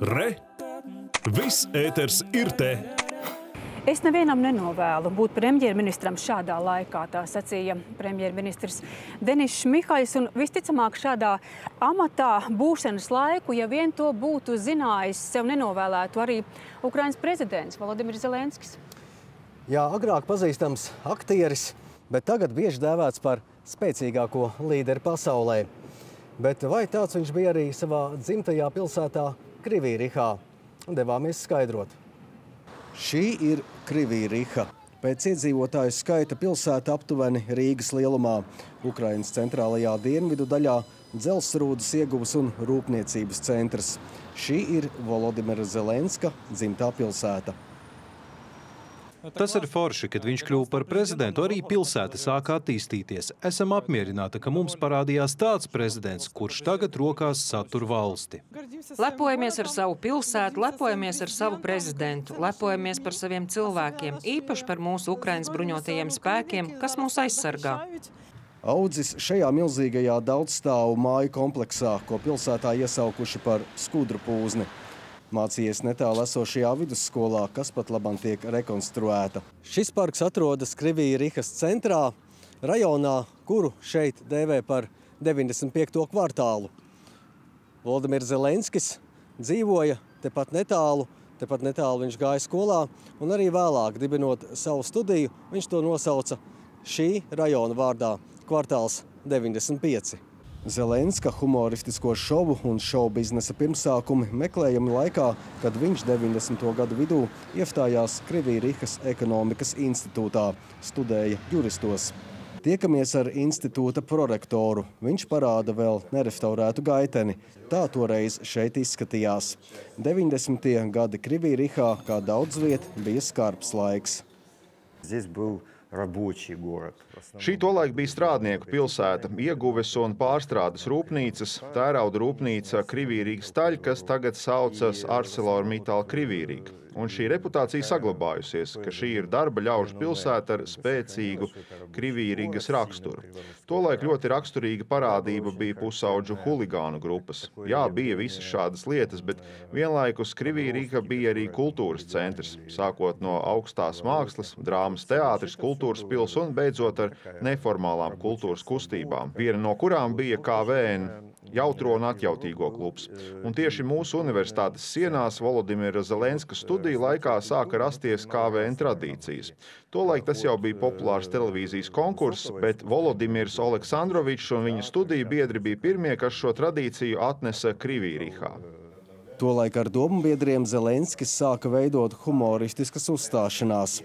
Re! Viss ēters ir te! Es nevienam nenovēlu būt premjerministram šādā laikā, tā sacīja premjerministrs Denis Šmihais. Un visticamāk šādā amatā būšanas laiku, ja vien to būtu zinājis, sev nenovēlētu arī Ukrainas prezidents Volodimirs Zelenskis. Jā, agrāk pazīstams aktieris, bet tagad bieži dēvēts par spēcīgāko līderi pasaulē. Bet vai tāds viņš bija arī savā dzimtajā pilsētā Krivīrihā? Devāmies skaidrot. Šī ir Krivīriha. Pēc iedzīvotāju skaita pilsēta aptuveni Rīgas lielumā. Ukrainas centrālajā dienvidu daļā dzelsrūdas ieguvas un rūpniecības centrs. Šī ir Volodimira Zelenska dzimtā pilsēta. Tas ir forši, kad viņš kļuva par prezidentu, arī pilsēta sāka attīstīties. Esam apmierināti, ka mums parādījās tāds prezidents, kurš tagad rokās satur valsti. Lepojamies ar savu pilsētu, lepojamies ar savu prezidentu, lepojamies par saviem cilvēkiem, īpaši par mūsu Ukrainas bruņotajiem spēkiem, kas mūs aizsargā. Audzis šajā milzīgajā daudzstāvu māju kompleksā, ko pilsētā iesaukuši par skudru pūzni. Mācījies netālu esošajā vidusskolā, kas pat labam tiek rekonstruēta. Šis parks atrodas Krivija Rihas centrā, rajonā, kuru šeit dēvē par 95. kvartālu. Valdemirs Zelenskis dzīvoja tepat netālu, tepat netālu viņš gāja skolā, un arī vēlāk, dibinot savu studiju, viņš to nosauca šī rajona vārdā – kvartāls 95. Zelenska humoristisko šovu un šovu biznesa pirmsākumi meklējami laikā, kad viņš 90. gadu vidū iestājās Krievijas ekonomikas institūtā, studēja juristos. Tiekamies ar institūta prorektoru. Viņš parāda vēl nerestaurētu gaiteni. Tā toreiz šeit izskatījās. 90. gadi Krievijā, kā daudz viet, bija skarbs laiks. Здесь был рабочий город. Šī tolaik bija strādnieku pilsēta, ieguves un pārstrādes rūpnīcas, tērauda rūpnīca Krivīrīga staļ, kas tagad saucas ArcelorMittal Krivīrīga. Un šī reputācija saglabājusies, ka šī ir darba ļaužu pilsēta ar spēcīgu Krivīrīgas raksturu. Tolaik ļoti raksturīga parādība bija pusauģu huligānu grupas. Jā, bija visas šādas lietas, bet vienlaikus Krivīrīga bija arī kultūras centrs, sākot no augstās mākslas, drāmas teātris, kultūras pils un beidzot ar neformālām kultūras kustībām, viena no kurām bija KVN jautro un atjautīgo klubs. Un tieši mūsu universitātes sienās Volodimira Zelenska studiju laikā sāka rasties KVN tradīcijas. Tolaik tas jau bija populārs televīzijas konkurss, bet Volodimirs Aleksandrovičs un viņa studiju biedri bija pirmie, kas šo tradīciju atnesa Krivīrihā. Tolaik ar domu biedriem Zelenskis sāka veidot humoristiskas uzstāšanās.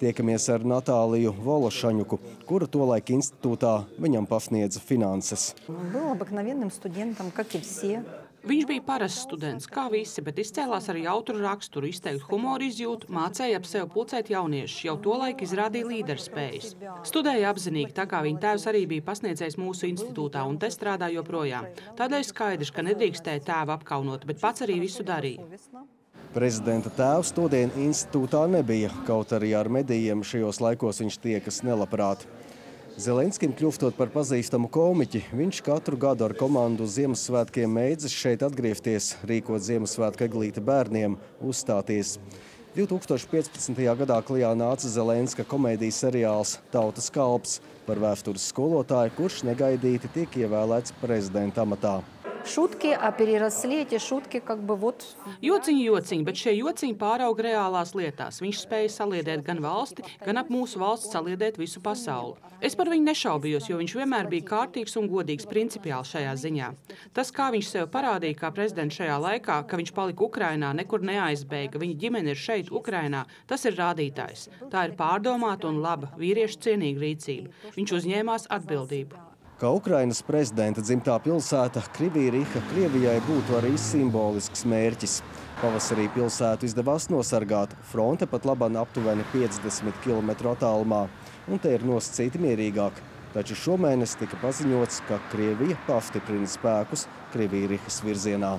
Tiekamies ar Natāliju Vološaņuku, kura tolaik institūtā viņam pasniedza finanses. Был обыкновенным студентом, как и все. Viņš bija parasts students, kā visi, bet izcēlās ar jautru raksturu, izteiktu humoru izjūtu, mācīja ap sevi pulcēt jauniešus, jau tolaik izrādīja līderspējas. Studēja apzinīgi, tā kā viņa tēvs arī bija pasniedzējis mūsu institūtā un te strādā joprojām. Tādēļ skaidrs, ka nedrīkstēja tēvu apkaunot, bet pats arī visu darīja. Prezidenta tēvs todien institūtā nebija, kaut arī ar medijiem šajos laikos viņš tiekas nelabprāt. Zelenskim kļūstot par pazīstamu komiķi, viņš katru gadu ar komandu Ziemassvētkiem mēdzis šeit atgriezties, rīkot Ziemassvētku eglīti bērniem, uzstāties. 2015. gadā klijā nāca Zelenska komēdijas seriāls Tautas kalps par vēstures skolotāju, kurš negaidīti tiek ievēlēts prezidenta amatā Шутки, а переросли эти шутки как бы вот Jociņi, jociņi, bet šie jociņi pārauga reālās lietās. Viņš spēja saliedēt gan valsti, gan ap mūsu valsts saliedēt visu pasauli. Es par viņu nešaubījos, jo viņš vienmēr bija kārtīgs un godīgs principiāli šajā ziņā. Tas, kā viņš sev parādīja kā prezidents šajā laikā, ka viņš palika Ukrainā, nekur neaizbēga, viņa ģimene ir šeit, Ukrainā, tas ir rādītājs. Tā ir pārdomāta un laba, vīriešu cienīga rīcība. Viņš uzņēmās atbildību. Kā Ukrainas prezidenta dzimtā pilsēta, Krivīriha Krievijai būtu arī simbolisks mērķis. Pavasarī pilsētu izdevās nosargāt, fronte pat labāk aptuveni 50 km attālumā, un te ir nosacīti mierīgāk. Taču šomēnes tika paziņots, ka Krievija pastiprina spēkus Krivīrihas virzienā.